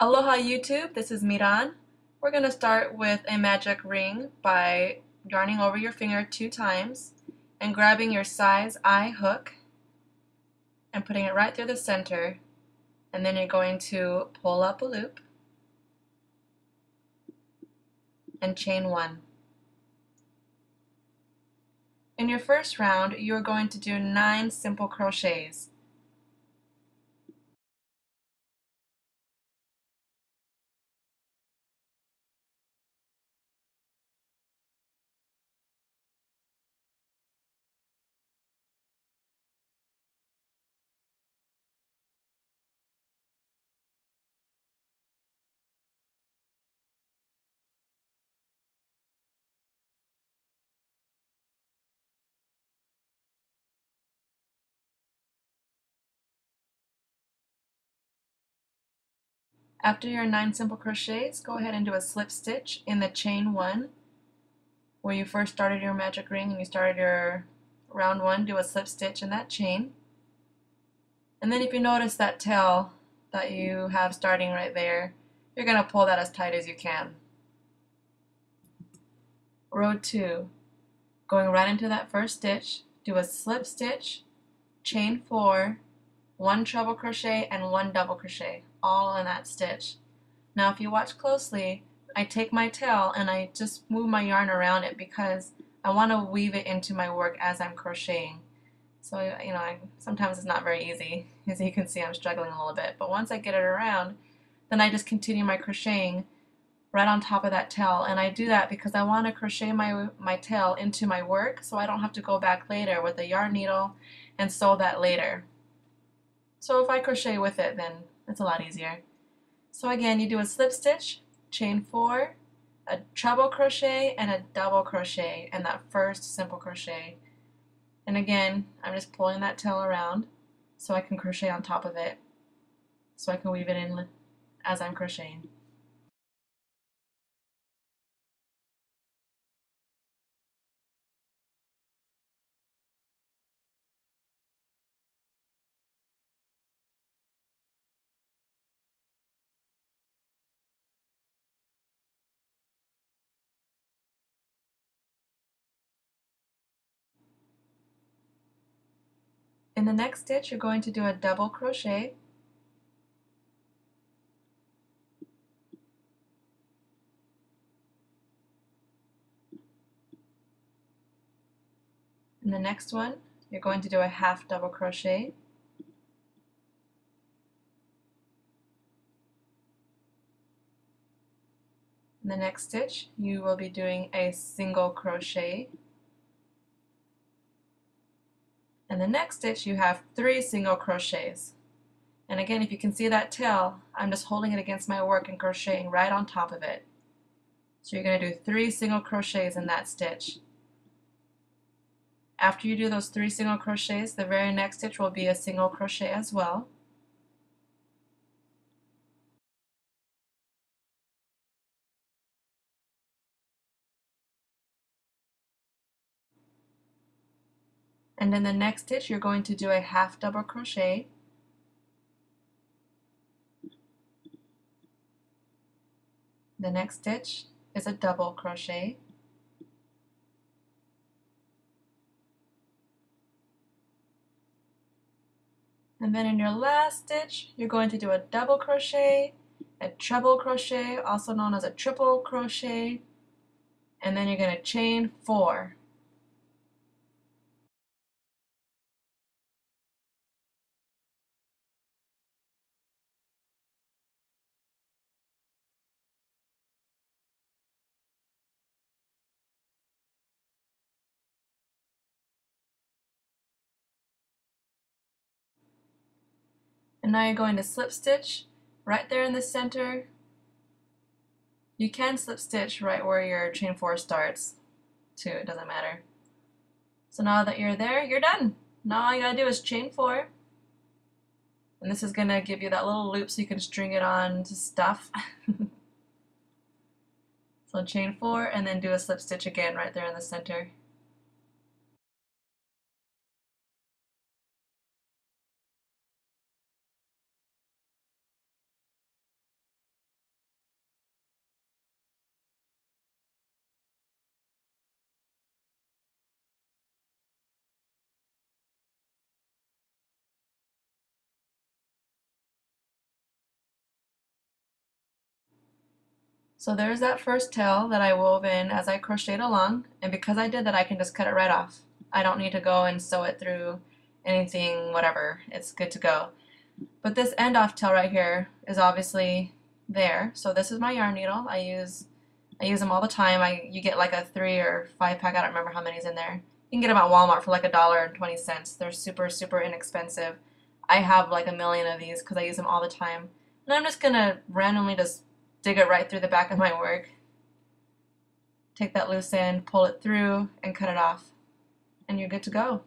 Aloha YouTube, this is MiRon. We're going to start with a magic ring by yarning over your finger two times and grabbing your size I hook and putting it right through the center and then you're going to pull up a loop and chain one. In your first round, you're going to do nine simple crochets. After your nine simple crochets, go ahead and do a slip stitch in the chain one where you first started your magic ring and you started your round one, do a slip stitch in that chain. And then if you notice that tail that you have starting right there, you're going to pull that as tight as you can. Row 2, going right into that first stitch, do a slip stitch, chain 4, 1 treble crochet and 1 double crochet all in that stitch. Now if you watch closely, I take my tail and I just move my yarn around it because I want to weave it into my work as I'm crocheting. So, you know, I, sometimes it's not very easy. As you can see, I'm struggling a little bit. But once I get it around, then I just continue my crocheting right on top of that tail. And I do that because I want to crochet my, my tail into my work so I don't have to go back later with a yarn needle and sew that later. So if I crochet with it, then it's a lot easier. So again, you do a slip stitch, chain four, a treble crochet, and a double crochet and that first simple crochet. And again, I'm just pulling that tail around so I can crochet on top of it so I can weave it in as I'm crocheting. In the next stitch, you're going to do a double crochet. In the next one, you're going to do a half double crochet. In the next stitch, you will be doing a single crochet. In the next stitch you have three single crochets. And again, if you can see that tail, I'm just holding it against my work and crocheting right on top of it. So you're going to do three single crochets in that stitch. After you do those three single crochets, the very next stitch will be a single crochet as well. And in the next stitch you're going to do a half double crochet. The next stitch is a double crochet. And then in your last stitch you're going to do a double crochet a treble crochet also known as a triple crochet. And then you're going to chain four And now you're going to slip stitch right there in the center. You can slip stitch right where your chain four starts too, it doesn't matter. So now that you're there, you're done. Now all you gotta do is chain four. And this is gonna give you that little loop so you can string it on to stuff. so chain four and then do a slip stitch again right there in the center. So there's that first tail that I wove in as I crocheted along, and because I did that, I can just cut it right off. I don't need to go and sew it through anything, whatever. It's good to go. But this end off tail right here is obviously there. So this is my yarn needle. I use I use them all the time. I you get like a three or five pack. I don't remember how many's in there. You can get them at Walmart for like a dollar and twenty cents. They're super super inexpensive. I have like a million of these because I use them all the time. And I'm just gonna randomly just dig it right through the back of my work. Take that loose end, pull it through, and cut it off. And you're good to go.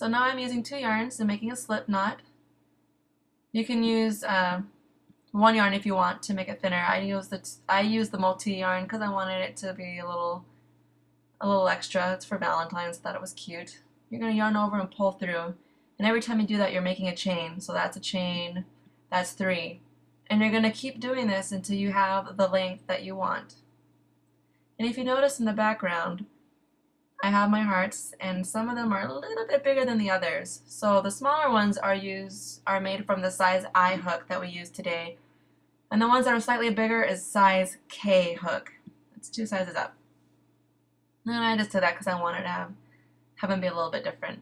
So now I'm using two yarns and making a slip knot. You can use uh, one yarn if you want to make it thinner. I use the I use the multi yarn because I wanted it to be a little a little extra. It's for Valentine's. Thought it was cute. You're gonna yarn over and pull through, and every time you do that, you're making a chain. So that's a chain. That's three, and you're gonna keep doing this until you have the length that you want. And if you notice in the background, I have my hearts and some of them are a little bit bigger than the others. So the smaller ones are used are made from the size I hook that we use today. And the ones that are slightly bigger is size K hook. It's two sizes up. And I just did that because I wanted to have, have them be a little bit different.